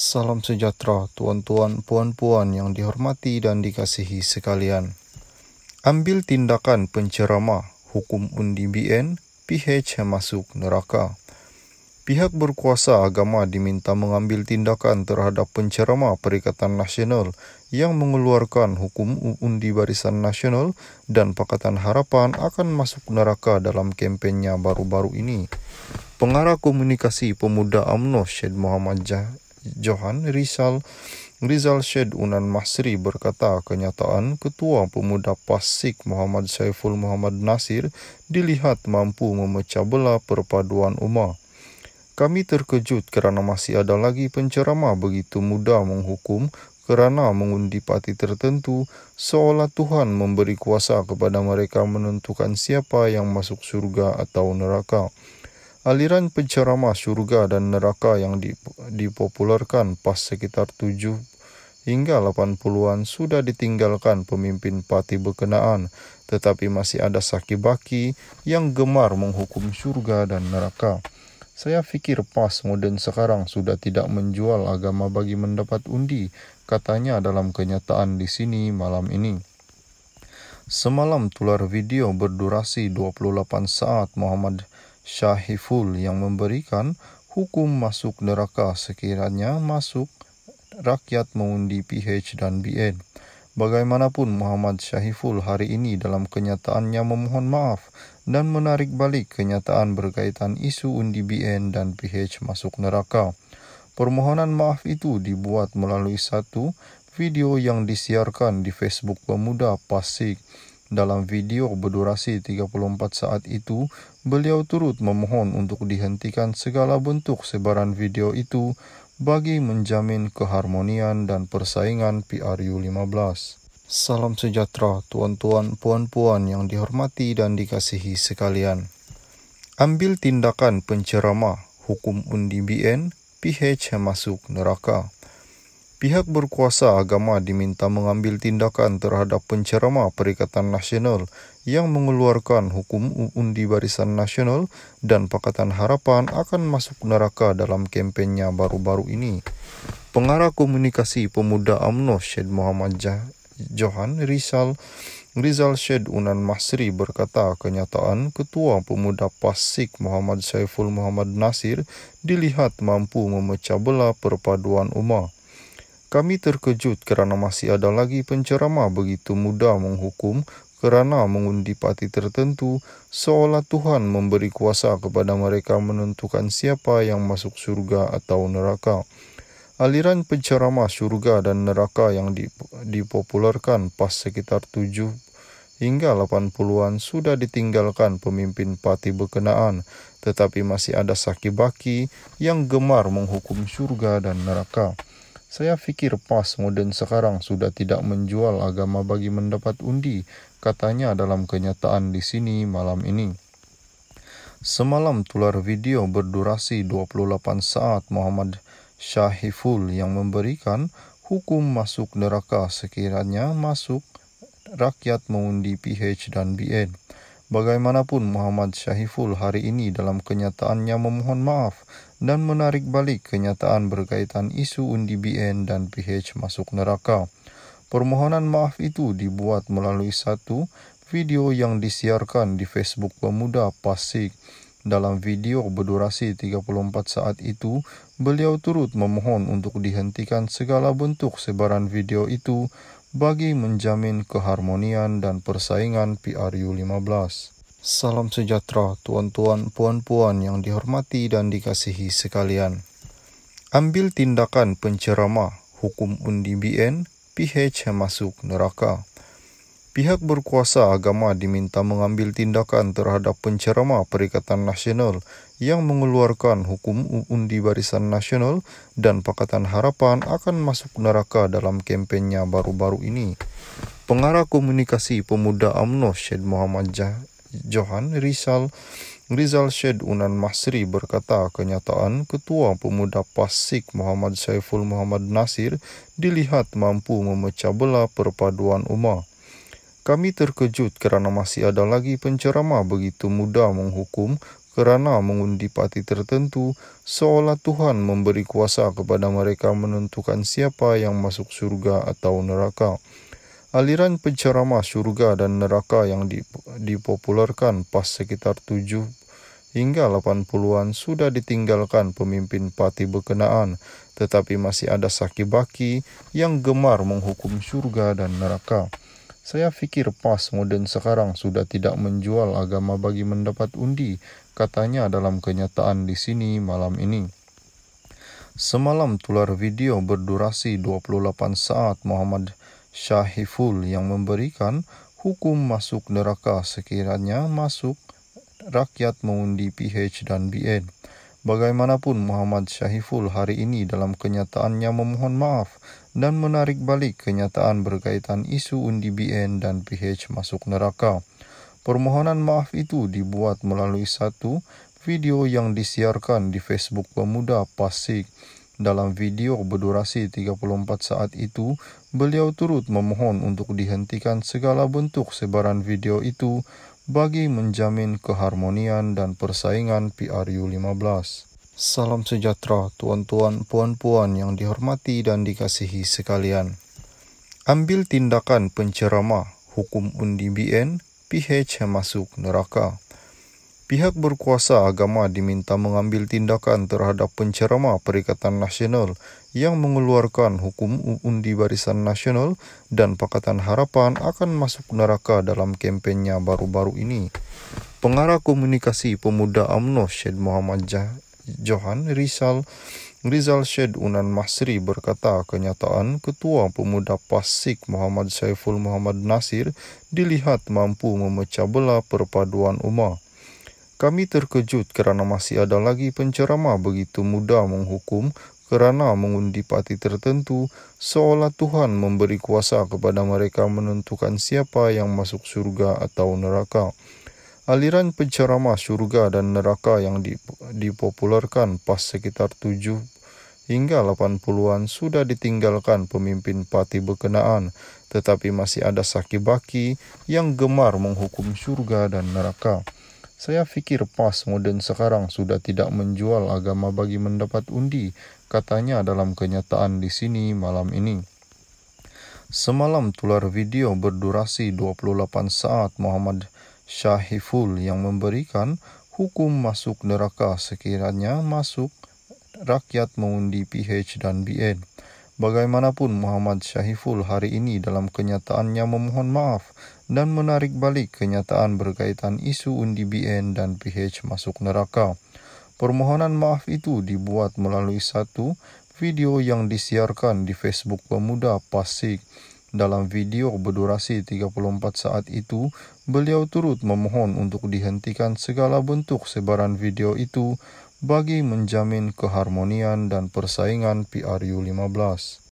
Salam sejahtera tuan-tuan, puan-puan yang dihormati dan dikasihi sekalian. Ambil tindakan penceramah hukum undi BN, PH masuk neraka. Pihak berkuasa agama diminta mengambil tindakan terhadap penceramah Perikatan Nasional yang mengeluarkan hukum undi Barisan Nasional dan Pakatan Harapan akan masuk neraka dalam kempennya baru-baru ini. Pengarah Komunikasi Pemuda UMNO Syed Muhammad Johan Rizal Rizal Syed Unan Masri berkata kenyataan Ketua Pemuda Pasik Muhammad Saiful Muhammad Nasir dilihat mampu memecah belah perpaduan umat. Kami terkejut kerana masih ada lagi penceramah begitu mudah menghukum kerana mengundi parti tertentu seolah Tuhan memberi kuasa kepada mereka menentukan siapa yang masuk surga atau neraka. Aliran penceramah surga dan neraka yang dipopularkan pas sekitar 7 hingga 80-an sudah ditinggalkan pemimpin parti berkenaan tetapi masih ada saki-baki yang gemar menghukum surga dan neraka. Saya fikir PAS moden sekarang sudah tidak menjual agama bagi mendapat undi, katanya dalam kenyataan di sini malam ini. Semalam tular video berdurasi 28 saat Muhammad Syahiful yang memberikan hukum masuk neraka sekiranya masuk rakyat mengundi PH dan BN. Bagaimanapun Muhammad Syahiful hari ini dalam kenyataannya memohon maaf dan menarik balik kenyataan berkaitan isu undi BN dan PH masuk neraka. Permohonan maaf itu dibuat melalui satu video yang disiarkan di Facebook Pemuda Pasik. Dalam video berdurasi 34 saat itu, beliau turut memohon untuk dihentikan segala bentuk sebaran video itu bagi menjamin keharmonian dan persaingan PRU 15. Salam sejahtera tuan-tuan, puan-puan yang dihormati dan dikasihi sekalian. Ambil tindakan penceramah hukum undi BN, PH masuk neraka. Pihak berkuasa agama diminta mengambil tindakan terhadap penceramah Perikatan Nasional yang mengeluarkan hukum undi Barisan Nasional dan Pakatan Harapan akan masuk neraka dalam kempennya baru-baru ini. Pengarah Komunikasi Pemuda UMNO Syed Muhammad Johan Rizal Rizal Syed Unan Masri berkata kenyataan Ketua Pemuda Pasik Muhammad Saiful Muhammad Nasir dilihat mampu memecah belah perpaduan umat. Kami terkejut kerana masih ada lagi penceramah begitu mudah menghukum kerana mengundi parti tertentu seolah Tuhan memberi kuasa kepada mereka menentukan siapa yang masuk surga atau neraka. Aliran penceramah surga dan neraka yang dipopularkan pas sekitar 7 hingga 80-an sudah ditinggalkan pemimpin parti berkenaan tetapi masih ada saki-baki yang gemar menghukum surga dan neraka. Saya fikir PAS moden sekarang sudah tidak menjual agama bagi mendapat undi, katanya dalam kenyataan di sini malam ini. Semalam tular video berdurasi 28 saat Muhammad Syahiful yang memberikan hukum masuk neraka sekiranya masuk rakyat mengundi PH dan BN. Bagaimanapun Muhammad Syahiful hari ini dalam kenyataannya memohon maaf dan menarik balik kenyataan berkaitan isu undi BN dan PH masuk neraka. Permohonan maaf itu dibuat melalui satu video yang disiarkan di Facebook Pemuda Pasik. Dalam video berdurasi 34 saat itu, beliau turut memohon untuk dihentikan segala bentuk sebaran video itu bagi menjamin keharmonian dan persaingan PRU 15. Salam sejahtera tuan-tuan, puan-puan yang dihormati dan dikasihi sekalian. Ambil tindakan penceramah hukum undi BN, PH masuk neraka. Pihak berkuasa agama diminta mengambil tindakan terhadap penceramah Perikatan Nasional yang mengeluarkan hukum undi Barisan Nasional dan Pakatan Harapan akan masuk neraka dalam kempennya baru-baru ini. Pengarah Komunikasi Pemuda UMNO Syed Muhammad Johan Rizal Rizal Syed Unan Masri berkata kenyataan Ketua Pemuda Pasik Muhammad Saiful Muhammad Nasir dilihat mampu memecah belah perpaduan umat. Kami terkejut kerana masih ada lagi penceramah begitu mudah menghukum kerana mengundi parti tertentu seolah Tuhan memberi kuasa kepada mereka menentukan siapa yang masuk surga atau neraka. Aliran penceramah surga dan neraka yang dipopularkan pas sekitar 7 hingga 80-an sudah ditinggalkan pemimpin parti berkenaan tetapi masih ada saki-baki yang gemar menghukum surga dan neraka. Saya fikir PAS moden sekarang sudah tidak menjual agama bagi mendapat undi, katanya dalam kenyataan di sini malam ini. Semalam tular video berdurasi 28 saat Muhammad Syahiful yang memberikan hukum masuk neraka sekiranya masuk rakyat mengundi PH dan BN. Bagaimanapun Muhammad Syahiful hari ini dalam kenyataannya memohon maaf dan menarik balik kenyataan berkaitan isu undi BN dan PH masuk neraka. Permohonan maaf itu dibuat melalui satu video yang disiarkan di Facebook Pemuda Pasik. Dalam video berdurasi 34 saat itu, beliau turut memohon untuk dihentikan segala bentuk sebaran video itu bagi menjamin keharmonian dan persaingan PRU15. Salam sejahtera tuan-tuan puan-puan yang dihormati dan dikasihi sekalian. Ambil tindakan penceramah hukum undi BN PH masuk neraka. Pihak berkuasa agama diminta mengambil tindakan terhadap penceramah Perikatan Nasional yang mengeluarkan hukum undi barisan nasional dan Pakatan Harapan akan masuk neraka dalam kempennya baru-baru ini. Pengarah Komunikasi Pemuda UMNO Syed Muhammad Johan Rizal Rizal Syed Unan Masri berkata kenyataan Ketua Pemuda Pasik Muhammad Saiful Muhammad Nasir dilihat mampu memecah belah perpaduan umat. Kami terkejut kerana masih ada lagi penceramah begitu mudah menghukum kerana mengundi parti tertentu seolah Tuhan memberi kuasa kepada mereka menentukan siapa yang masuk surga atau neraka. Aliran penceramah surga dan neraka yang dipopularkan pas sekitar 7 hingga 80-an sudah ditinggalkan pemimpin parti berkenaan tetapi masih ada saki-baki yang gemar menghukum surga dan neraka. Saya fikir PAS moden sekarang sudah tidak menjual agama bagi mendapat undi, katanya dalam kenyataan di sini malam ini. Semalam tular video berdurasi 28 saat Muhammad Syahiful yang memberikan hukum masuk neraka sekiranya masuk rakyat mengundi PH dan BN. Bagaimanapun Muhammad Syahiful hari ini dalam kenyataannya memohon maaf dan menarik balik kenyataan berkaitan isu undi BN dan PH masuk neraka. Permohonan maaf itu dibuat melalui satu video yang disiarkan di Facebook Pemuda Pasik. Dalam video berdurasi 34 saat itu, beliau turut memohon untuk dihentikan segala bentuk sebaran video itu bagi menjamin keharmonian dan persaingan PRU 15.